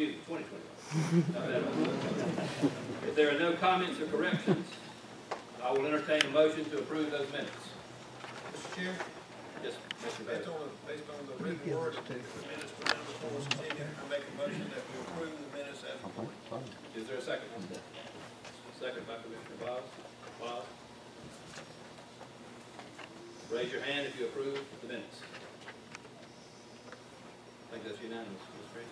excuse me, twenty twenty-one. If there are no comments or corrections, I will entertain a motion to approve those minutes. Mr. Chair, Yes, Mr. based on, the based on the written word, of the minutes for number four, continue, I make a motion that we approve the minutes as reported. Is there a second? Second by Commissioner Bob. Bob? Raise your hand if you approve the minutes. I think that's unanimous, Mr. Chair.